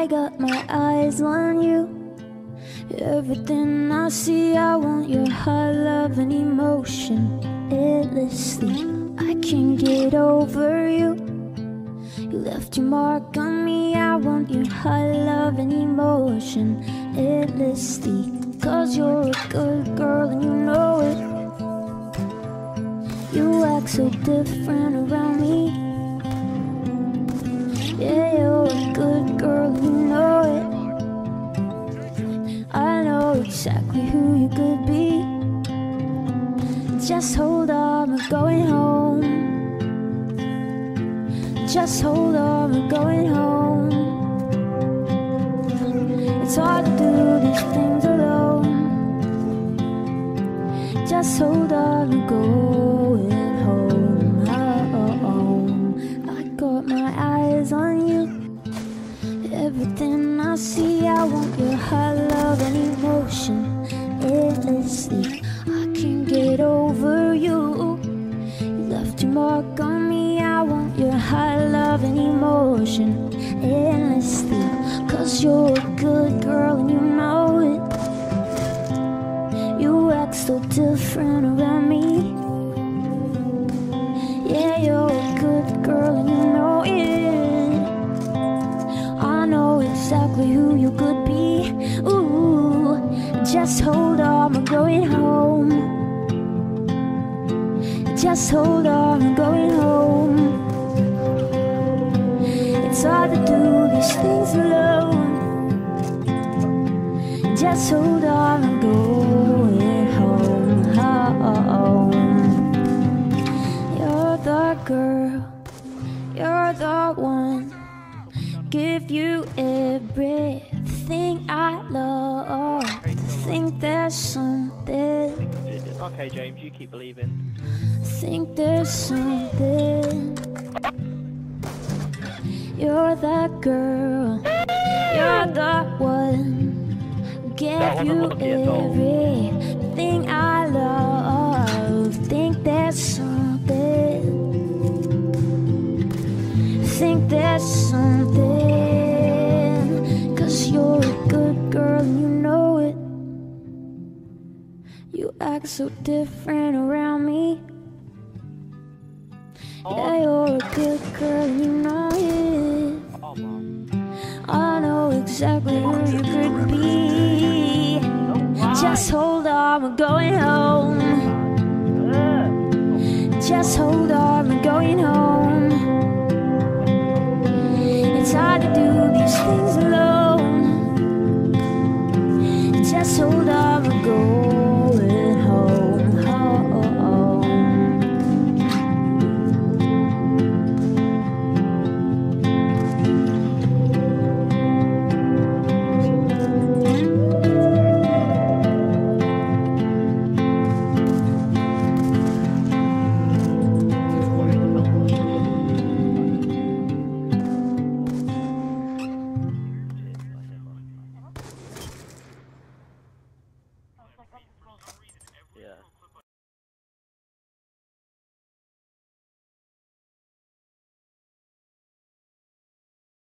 I got my eyes on you. Everything I see, I want your high love and emotion endlessly. I can't get over you. You left your mark on me. I want your high love and emotion endlessly. Cause you're a good girl and you know it. You act so different around me. Yeah, exactly who you could be. Just hold on, we're going home. Just hold on, we're going home. It's hard to do these things alone. Just hold on, we're going home. home. I got my eyes on you. Everything I see, I want your emotion endlessly. I can't get over you. You left your mark on me. I want your high love and emotion endlessly. Cause you're a good girl and you know it. You act so different around me. Yeah, you're just hold on, we're going home. Just hold on, we're going home. It's hard to do these things alone. Just hold on, I'm going home. home. You're the girl, you're the one. Give you everything I love. Think there's something. Okay, James, you keep believing. Think there's something. You're the girl. You're the one. Give you wasn't lucky at all. everything I love. Think there's something. Think there's something. You act so different around me. Yeah, you're a good girl, you know it. Oh. I know exactly who you could be. Just hold on, we're going home. Just hold on, we're going home. It's hard to do these things alone.